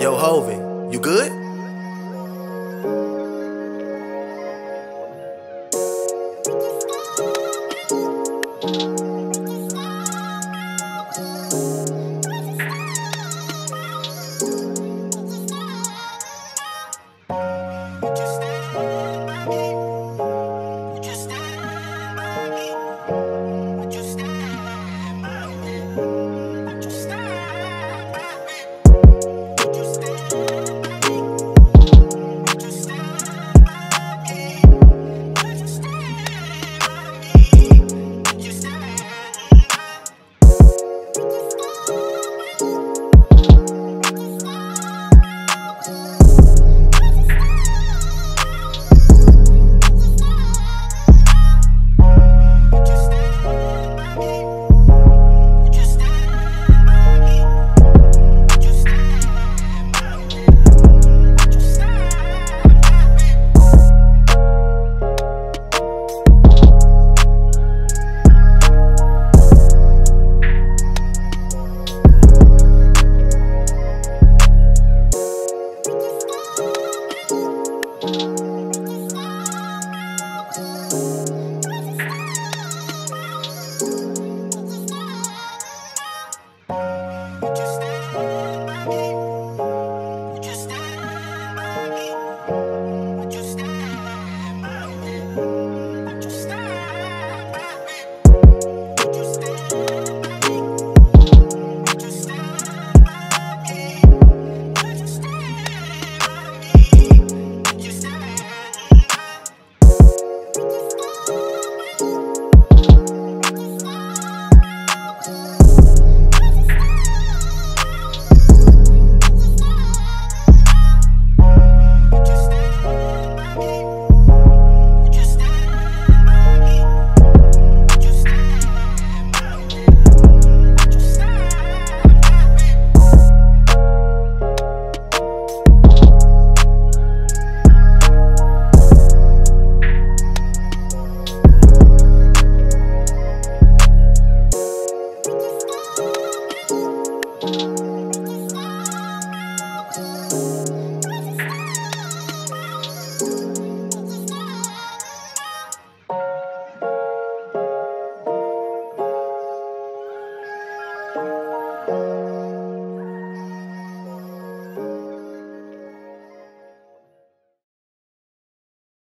Yo, Hovi, you good?